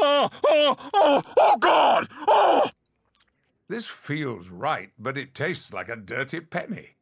oh, oh, oh, oh, God! Oh! This feels right, but it tastes like a dirty penny.